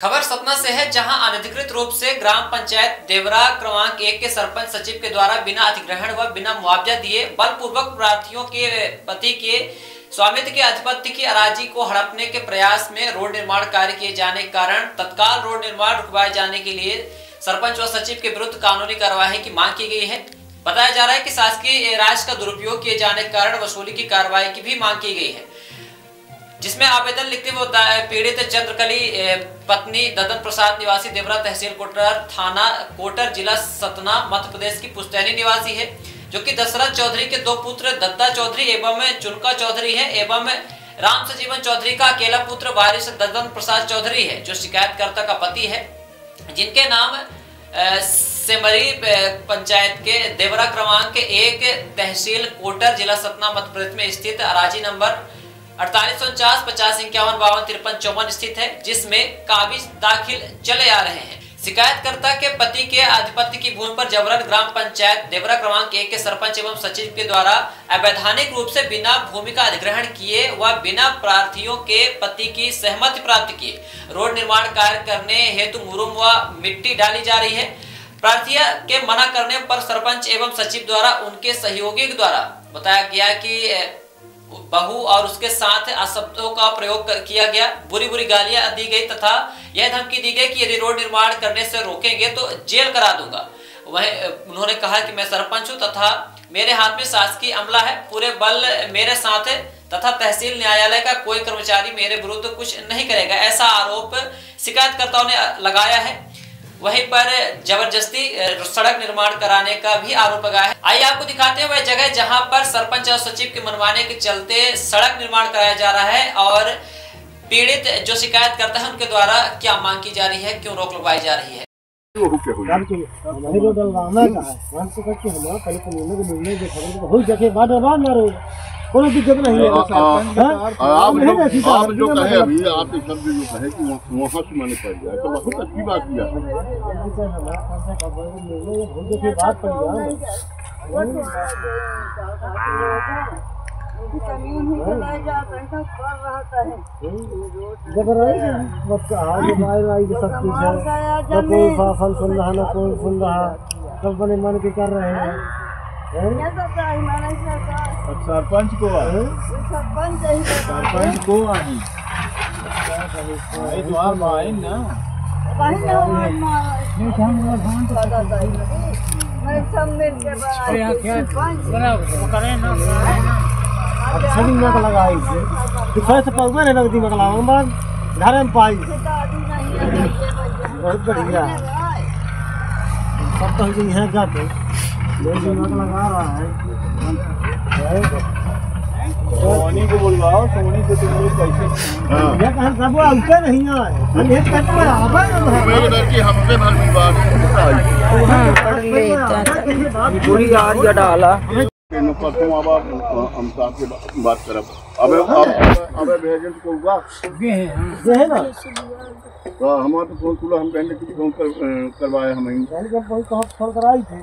खबर सतना से है, जहाँ अनधिकृत रूप से ग्राम पंचायत देवरा क्रमांक एक के सरपंच सचिव के द्वारा बिना अधिग्रहण व बिना मुआवजा दिए बलपूर्वक प्रार्थियों के पति के स्वामित्व के अधिपत्य की अराजी को हड़पने के प्रयास में रोड निर्माण कार्य किए जाने के कारण तत्काल रोड निर्माण रुकवाए जाने के लिए सरपंच व सचिव के विरुद्ध कानूनी कार्यवाही की मांग की गई है। बताया जा रहा है कि शासकीय राज का दुरुपयोग किए जाने के कारण वसूली की कार्रवाई की भी मांग की गई है। जिसमें आवेदन लिखते हुए बताया पीड़ित चंद्रकली पत्नी ददन प्रसाद निवासी देवरा तहसील कोटर थाना कोटर जिला सतना, मध्य प्रदेश की पुस्तैनी निवासी है, जो कि दशरथ चौधरी के दो पुत्र दत्ता चौधरी एवं चुनका चौधरी है, एवं राम सजीवन चौधरी का अकेला पुत्र वारिस ददन प्रसाद चौधरी है, जो शिकायतकर्ता का पति है। जिनके नाम सेमरी पंचायत के देवरा क्रमांक एक तहसील कोटर जिला सतना, मध्य प्रदेश में स्थित अराजी नंबर अड़तालीस उनचास, पचास इक्यावन, बावन, तिरपन, चौवन स्थित है, जिसमें काबिज दाखिल चले आ रहे हैं। शिकायतकर्ता के पति के आधिपत्य की भूमि पर जबरन ग्राम पंचायत देवरा क्रमांक एक के सरपंच एवं सचिव के द्वारा अवैधानिक रूप से बिना भूमि का अधिग्रहण किए व बिना प्रार्थियों के पति की सहमति प्राप्त किए रोड निर्माण कार्य करने हेतु मुरुम व मिट्टी डाली जा रही है। प्रार्थिया के मना करने पर सरपंच एवं सचिव द्वारा उनके सहयोगी द्वारा बताया गया कि बहू और उसके साथ अशब्दों का प्रयोग किया गया। बुरी बुरी गालियाँ दी गई तथा यह धमकी दी गई कि यदि रोड निर्माण करने से रोकेंगे तो जेल करा दूँगा। वह उन्होंने कहा कि मैं सरपंच हूँ तथा मेरे हाथ में शासकीय अमला है। पूरे बल मेरे साथ है तथा तहसील न्यायालय का कोई कर्मचारी मेरे विरुद्ध कुछ नहीं करेगा। ऐसा आरोप शिकायतकर्ताओं ने लगाया है। वहीं पर ज़बरदस्ती सड़क निर्माण कराने का भी आरोप लगाया है। आइए आपको दिखाते हैं वह जगह जहाँ पर सरपंच और सचिव के मनवाने के चलते सड़क निर्माण कराया जा रहा है और पीड़ित जो शिकायत करता है उनके द्वारा क्या मांग की जा रही है, क्यों रोक लगवाई जा रही है? हमारी रोड है हो कोई दिक्कत नहीं है हाँ? आप जो आप जो कहे मतलब- अभी आप शब्द जो कहे कि वहाँ से मैंने पड़ गया तो बहुत अच्छी बात किया हो ही हैं तो है है कोई फाफल सुन रहा न कोई सुन रहा सब बने मन के कर रहे हैं हैं? तो सरपंच को सरपंच सरपंच को आही आई द्वार में आई ना। वही ना हमारा दादा दाई मैं सब मिल के बनाए अब छड़ी में तो लगाई थी तो फैस ने में लगाऊँ बाद घर में पाई है बहुत बढ़िया। है सब तो यहाँ जाते लोग लगा रहा है। है? सोनी को बुलवाओ सोनी से तुम लोग कैसे हाँ। ये कहा सब आते नहीं आए हम एक कहते हैं आवा ना की भर बात है। पूरी यार डाला। परसों अब आप हम साथ के बा- बात करब अबे अब अबे भेजन को होगा। ये है ना? तो हमारा तो फ़ोन खुला हम कहने की फ़ोन कर करवाए हम। फ़ोन कराई थी।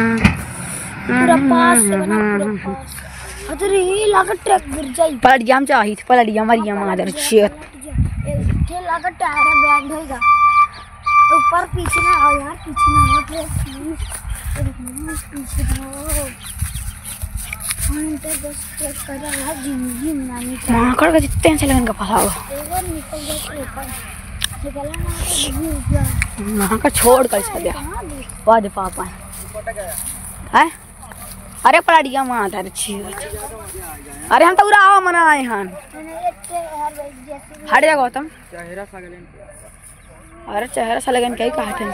पूरा पास से बना पूरा पास अरे लगा ट्रक गिर जाई पलटियाम चाहिए थी पलटिया मरिया मादर चेत के लगा टायर बैंड होगा ऊपर पीछे ना आओ यार पीछे ना आओ प्लीज़ पीछे ना आओ। हम तो बस ट्रक कर रहा है ज़िंदगी में नहीं माँ कर के जितने से लगन का फसाओ कर निकल गया ऊपर का छोड़ कर चले वाद पापा है? अरे पड़ा दिया माँ तार छी। अरे हम तो उरा आवा मना आए हन हट जा गौतम। चेहरा सा लगन अरे चेहरा सा लगन कई कहा थे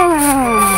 Oh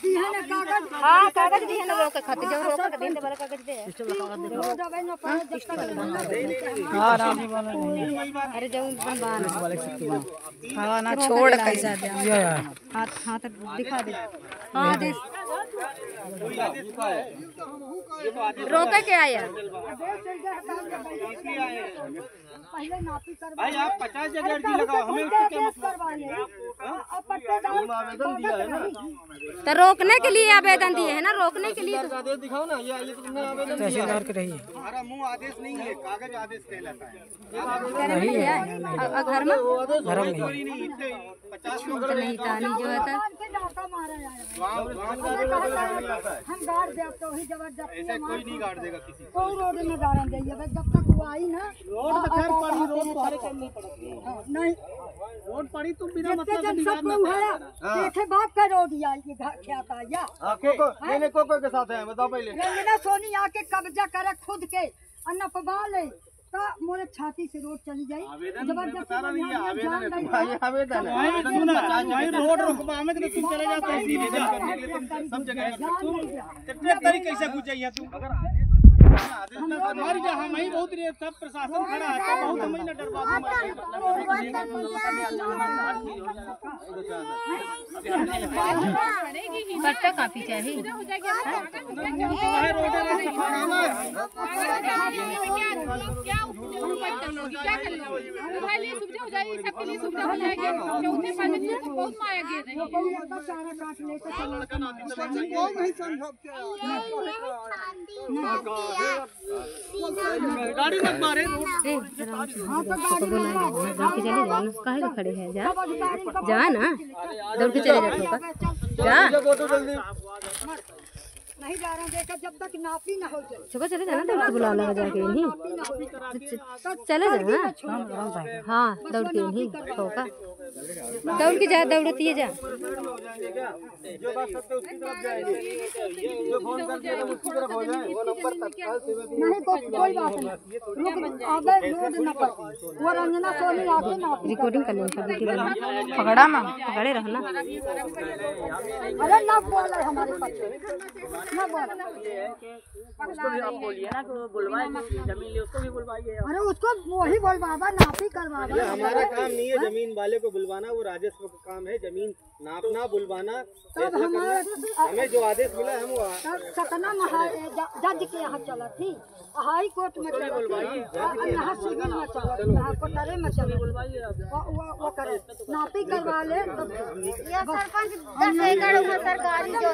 तो हाँ हो हैं तो ना तो हाँ कागज़ दिए ना रोक खाते जो रोक के दिन वाला कागज़ दे। अरे जो बान हाँ। ना छोड़ कैसा दे हाथ हाथ दिखा दे। हाँ दे। रोके के आया भाई आप पचास जगह अर्जी लगाओ हमें क्या मतलब? आवेदन दिया है ना। तो रोकने के लिए आवेदन दिए है ना रोकने के लिए आदेश दिखाओ ना ये ये तुमने आवेदन तहसीलदार के रही हमारा मुँह आदेश नहीं है कागज़ आदेश कहलाता है। नहीं है? घर में? घर में नहीं। इतने पचास लोग तो नहीं तानी जो है हम गाड़ दे तो ही ज़बरदस्ती ऐसे कोई नहीं गाड़ देगा किसी को। रोड में गाड़न जब तक वो आई ना रोड तो खैर पड़ी रोड तुम्हारे काम नहीं पड़ती नहीं। रोड पड़ी तुम बिना मतलब के सब देखे बाप का रोड आई ये घा- ख्याता या। हाँ कोको के साथ है बताओ पहले। सोनी आके कब्जा करे खुद के अन्ना नपवा ले तो छाती से रोड चली जाई ज़बरदस्ती नहीं है आवेदन है जान तुम्हारा ये आवेदन है आवेदन सुना जाए रोड तो जाते हैं लिए हो तू ही बहुत है तो गाड़ी मत मारे चले जाओ काहे को खड़े हैं जा जा ना दौड़ के चले जाओ ठोका जा नहीं जा रहा देखा जब तक नापी ना हो जाए। सुबह चले जाना दौड़ के बुला लगा जाके नहीं चले जा ना हाँ दौड़ के नहीं ठोका दौड़ के जा दौड़ती है जा जो बात सत्य उसकी तरफ़ जाएँगे जो फ़ोन कर तो उसकी तरफ़ हो जाए वो नंबर तत्काल सेवा दी नहीं तो कोई बात नहीं। वो रंजना सोनी आके नापी। रिकॉर्डिंग कर लेंगे सब की पकड़ा ना पकड़े रहना अरे ना बोल हमारे पास। ना अरे उसको वही बोल बाबा नापी कर हमारा काम नहीं है ज़मीन वाले को बुलवाना वो राजस्व का काम है ज़मीन नापना बुलवाना तब हमारे हमें जो आदेश मिला है हम वो सतना जज के यहाँ चला थी हाई कोर्ट में चला थी यहाँ सिविल में चला थी यहाँ कोटरे में चला वो- करे नापी करवा ले तो सरपंच दस एकड़ में सरकारी जो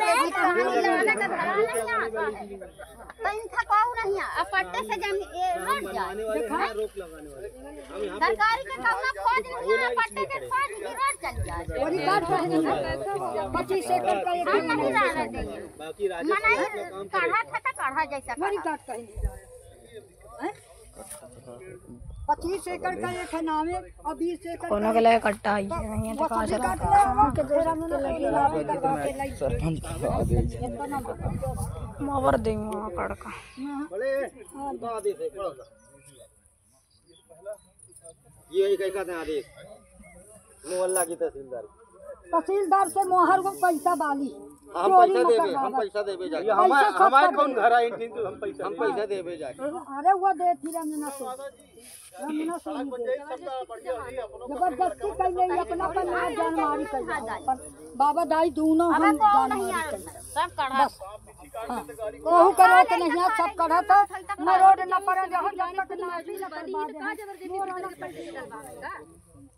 है का नहीं है अब पट्टे से ज़मीन रोड जाए रोक लगाने वाले सरकारी के कौना खोज नहीं है पट्टे के खोज रोड चल जाए वही बात है। पच्चीस एकड़ का एक हम नहीं रहने देंगे बाकी मनाई काढ़ा था तो काढ़ा जैसा वही बात कही पच्चीस एकड़ का एक है नामे और बीस एकड़ कोनो के लिए कट्टा आई नहीं है तो कहाँ सब्ज़ी काट ले के डेरा में लगी नापी करवा के लाई दे देंगे वहाँ कड़का बोले तो आदेश है पढ़ो ये एक एक आदेश मोहल्ला की तहसीलदार। तहसीलदार से मोहर को पैसा बाली हम पैसा करवा हम पैसा देबे जाके। हमारे सब हमारे कौन। घर थी हम पैसा हम पैसा देबे जाके। अरे वो दे थी रंजना से। रंजना से ज़बरदस्ती कर ले अपना परिवार जान मारी कर पर बाबा दाई दोनों हम जान मारी कर बस। हाँ। कहू करे के नहीं है, सब करा तो। न रोड न पड़े जहाँ जब तक ना न न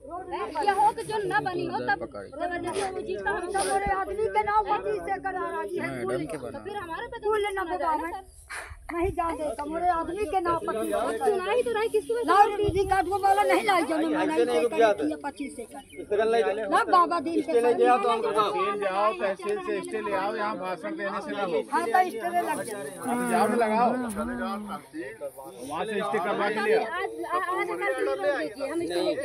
ये हो के जो ना बनी हो तब ज़बरदस्ती वो चीज़ का हम सब बड़े आदमी के नाम पति से करा रही है। तो फिर हमारे पे कुल न नहीं कमरे आदमी के नाम पति सुनाई तो नहीं किसको ना दीदी काट को बोला नहीं लाई जाने मैं नहीं से कर पच्चीस से कर। ना बाबा दिन के ले जाओ तो हम जाओ तहसील से स्टे ले आओ यहाँ भाषण देने से ना हो। हाँ तो स्टेरे लग जाओ तो लगाओ। वहाँ से स्टे करवा के ले आओ।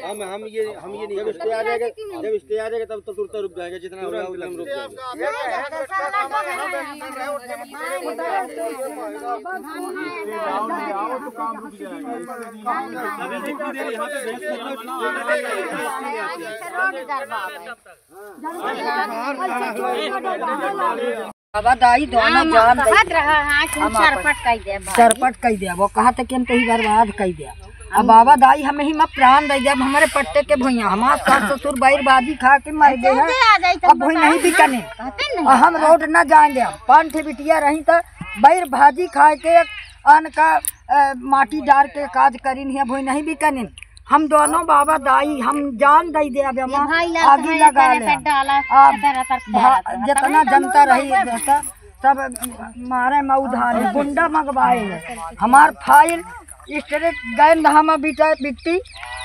हम हम ये हम ये नहीं जब स्टे आ जाएगा जब स्टे आ जाएगा तब तो तुरंत रुक जाएगा जितना होगा उतना हम रुक जाएँगे। सरपट कह दिया वो कहा था कि हम कहीं बर्बाद कह दिया अब बाबा, दाई हमें ही प्राण दे, अब हमारे पट्टे के भैया हमारे सास ससुर बैर बाजी खा के मर गए हैं। अब भई नहीं बिकने हम रोड न जाएँगे पान ठे बिटिया रही तो। बैर भाजी खा के अन्न का माटी डाल के काज करी नहीं भूई नहीं भी करीन। हम दोनों बाबा दाई हम जान दे दे अब आगे लगा ले। जितना जनता रही सब मारे मऊ धान गुंडा मंगवाए। है हमार फ़ाइल स्ट्रेट गैन हम बिटा बिकती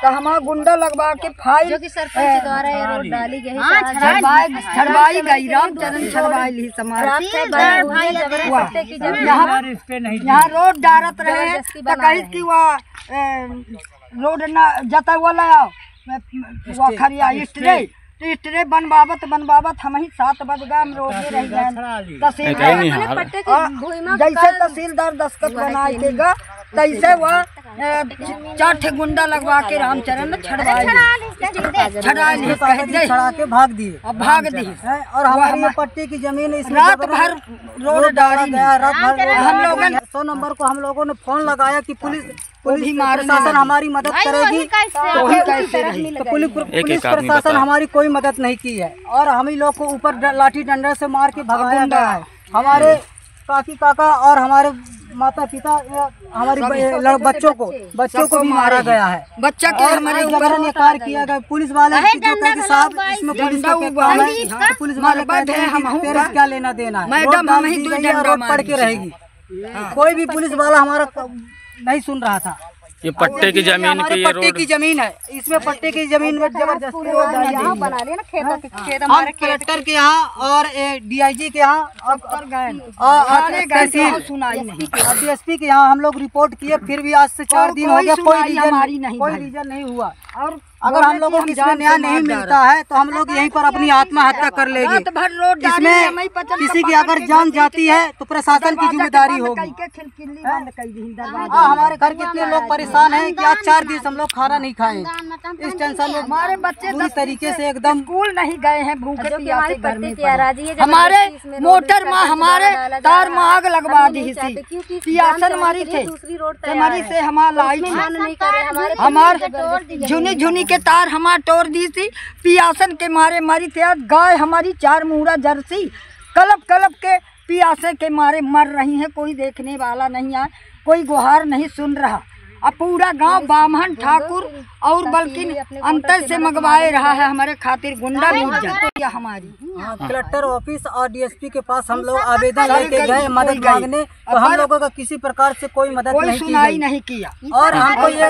तो हमार गुंडा लगवा के फ़ाइल जो कि सरपंच द्वारा ये रोड डाली गई है छड़वाई छड़वाई गई रामचरण छड़वाई ली समाज। भाई की जब यहाँ यहाँ रोड डारत रहे हैं तो कहीं की वह रोड न जता वो लाओ वो खरिया स्ट्रे तो स्ट्रे बनवावत बनवावत हम ही सात बज गए हम रोडे रह गए। तहसीलदार पट्टे की और भूमि में जैसे तहसीलदार दस्तखत बना देगा तैसे वह अ, चार ठे गुंडा लगवा के रामचरण ने छड़ा छड़ा के भाग दिए। अब भाग दी। हैं, और हमारी पट्टी की ज़मीन रात भर रोड डाली गया रात भर हम लोगों ने सौ नंबर को हम लोगों ने फ़ोन लगाया कि पुलिस पुलिस प्रशासन हमारी मदद करेगी। तो ही कैसे तो पुलिस पुलिस प्रशासन हमारी कोई मदद नहीं की है। और हम ही लोग को ऊपर लाठी डंडा से मार के भगाया गया है। हमारे काकी काका और हमारे माता पिता हमारी बच्चों को बच्चों। को भी मारा गया है। बच्चा के हमारे ऊपर ये किया गया पुलिस वाले साहब इसमें पुलिस का है? पुलिस वाले कहते हैं क्या लेना देना है? मैडम, पढ़ ही है, के रहेगी। कोई भी पुलिस वाला हमारा नहीं सुन रहा था। ये पट्टे की ज़मीन की ये पट्टे रोड की ज़मीन है। इसमें पट्टे की ज़मीन में ज़बरदस्ती है। बना लिया ना खेत खेत हमारे कलेक्टर के यहाँ और डीआईजी के यहाँ और- और तहसील। सुनाई नहीं। डीएसपी के यहाँ हम लोग रिपोर्ट किए फिर भी आज से चार दिन हो गया कोई रीजन नहीं कोई रीजन नहीं हुआ। और अगर हम लोगों को इसमें न्याय नहीं मिलता है तो हम लोग यहीं पर अपनी आत्महत्या कर लेंगे। इसमें किसी की अगर जान जाती है तो प्रशासन की ज़िम्मेदारी होगी। हाँ? हमारे घर के इतने लोग परेशान हैं कि आज चार दिन हम लोग खाना नहीं खाए। इस टेंशन में हमारे बच्चे पूरी तरीके से एकदम स्कूल नहीं गए हैं भूखे है हमारे मोटर माँ हमारे तार में आग लगवा दी नहीं थी। चाहते क्योंकि पियासन जान मारी के लिए थे। दूसरी रोड ते तैयार मारी है। से हमार हमारे हमार ज़बरदस्ती झुनी झुनी के तार हमार तोड़ दी थी पियासन के मारे मरी थे गाय हमारी चार मुहरा जर्सी। कलप कलप के पियासे के मारे मर रही हैं कोई देखने वाला नहीं आया कोई गुहार नहीं सुन रहा। अब पूरा गाँव बामहन ठाकुर और बल्कि अंतर से मंगवाए रहा है हमारे खातिर गुंडा भी हमारी। हाँ, कलेक्टर ऑफ़िस और डीएसपी के पास हम लोग आवेदन लेके गए मदद मांगने। तो हम लोगों का किसी प्रकार से कोई मदद कोई नहीं सुनाई नहीं किया। और हमको ये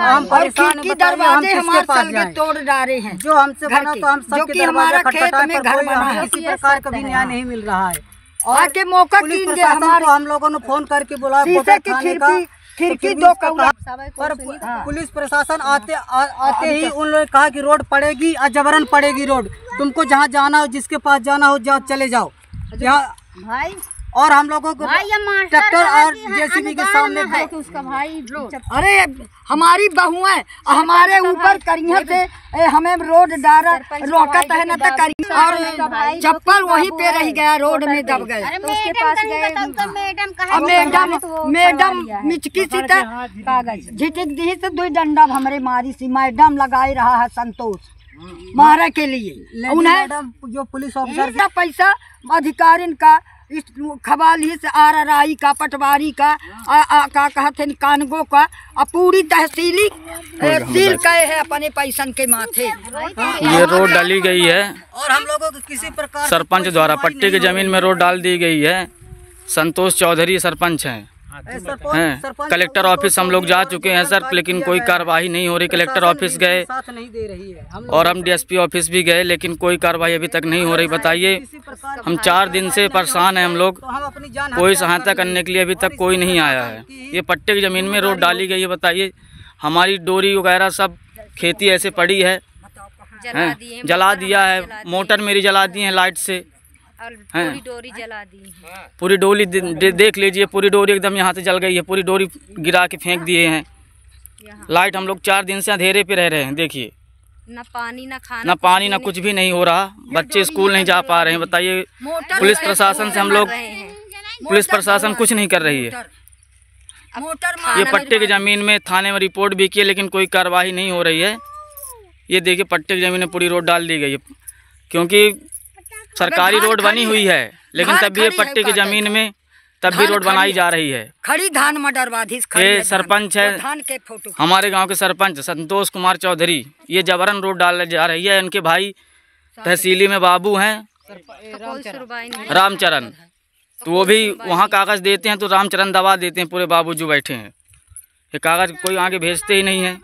हम परेशान दरवाजे हमारे पास? तोड़ डाले हैं। जो हमसे बना तो हम सबके कि दरवाजे हमारा खेत में पर घर कोई बना किसी प्रकार का भी न्याय नहीं मिल रहा है। और आके मौका पुलिस प्रशासन को हम लोगों ने फ़ोन करके बुलाया की खिड़की खिड़की तो दो पर पुलिस प्रशासन आते आ, आते ही उन्होंने लोगों ने कहा कि रोड पड़ेगी जबरन पड़ेगी रोड। तुमको जहाँ जाना हो जिसके पास जाना हो जा चले जाओ। यहाँ भाई और हम लोगों को ट्रैक्टर और जेसीबी के सामने दो- उसका भाई अरे हमारी बहुएँ हमारे ऊपर करिया से हमें रोड डार रोकत है ना तो करी और चप्पल वहीं पे रह गया रोड में दब गए। तो उसके पास गए अब मैडम मैडम मिचकी सी त कागज़। झिटिक दी से दो डंडा हमरे मारी सी। मैडम लगाई रहा है संतोष। मारे के लिए। उन्हें जो पुलिस ऑफिसर इतना पैसा अधिकारी का इस खबाली से आर आर आई का पटवारी का आ, आ, का कहते कानगो का आ पूरी तहसीली सील गए है। अपने पैसन के माथे। ये रोड डाली गई है। और हम लोगों को किसी प्रकार सरपंच द्वारा पट्टी की ज़मीन में रोड डाल दी गई है। संतोष चौधरी सरपंच हैं। हैं कलेक्टर ऑफ़िस हम लोग जा चुके हैं सर लेकिन कोई कार्रवाई नहीं हो रही कलेक्टर ऑफ़िस गए। साथ नहीं दे रही है। हम लोग और हम डीएसपी ऑफ़िस भी गए लेकिन कोई कार्रवाई अभी तक नहीं हो रही बताइए। हम चार दिन से परेशान हैं हम लोग। तो कोई सहायता करने के लिए अभी तक कोई नहीं आया है। ये पट्टे की ज़मीन में रोड डाली गई है बताइए। हमारी डोरी वगैरह सब खेती ऐसे पड़ी है। जला जला दिया है मोटर मेरी जला दी है लाइट से। और पूरी डोरी जला दी है। पूरी डोरी दे, दे, देख लीजिए पूरी डोरी एकदम यहाँ से जल गई है पूरी डोरी गिरा के फेंक दिए हैं। लाइट हम लोग चार दिन से अंधेरे पे रह रहे हैं देखिए। न पानी न खाना ना पानी ना कुछ भी नहीं हो रहा बच्चे स्कूल नहीं जा पा रहे हैं बताइए पुलिस प्रशासन से हम लोग पुलिस प्रशासन कुछ नहीं कर रही है। ये पट्टे की ज़मीन में थाने में रिपोर्ट भी की है लेकिन कोई कार्रवाई नहीं हो रही है। ये देखिए पट्टे की ज़मीन में पूरी रोड डाल दी गई है क्योंकि सरकारी रोड बनी हुई है लेकिन तब भी ये पट्टे की ज़मीन में तब भी रोड बनाई जा रही है। खड़ी धान खड़ी ये सरपंच है। धान के फ़ोटो। हमारे गाँव के सरपंच संतोष कुमार चौधरी ये जबरन रोड डाल जा रही है इनके भाई तहसीली में बाबू हैं। रामचरण तो वो भी वहाँ कागज़ देते हैं तो रामचरण दबा देते हैं पूरे बाबू जो बैठे हैं। ये कागज़ कोई आगे भेजते ही नहीं है।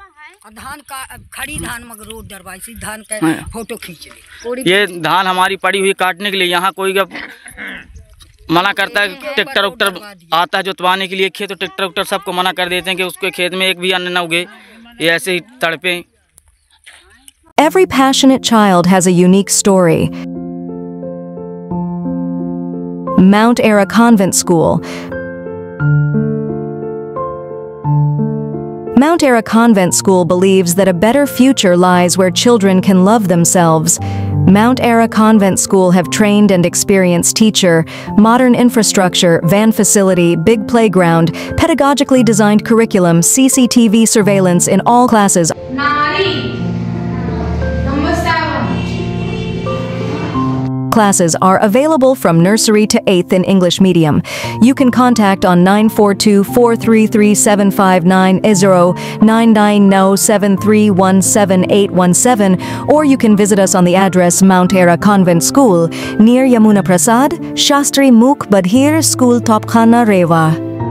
धान का खड़ी धान मगर रोड डरवाई सी धान के हाँ। फ़ोटो खींच ली ये धान हमारी पड़ी हुई काटने के लिए यहाँ कोई अब मना करता है ट्रैक्टर उक्टर आता है जोतवाने के लिए खेत तो ट्रैक्टर उक्टर सबको मना कर देते हैं कि उसके खेत में एक भी अन्न न उगे ये ऐसे ही तड़पे Every passionate child has a unique story. Mount Era Convent School. Mount Era Convent School believes that a better future lies where children can love themselves. Mount Era Convent School have trained and experienced teacher, modern infrastructure, van facility, big playground, pedagogically designed curriculum, CCTV surveillance in all classes. Classes are available from nursery to 8th in English medium. You can contact on 942 433 759 990 or you can visit us on the address Mount Era Convent School near Yamuna Prasad, Shastri Mukh Badhir School Topkhana Rewa.